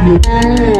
Oh,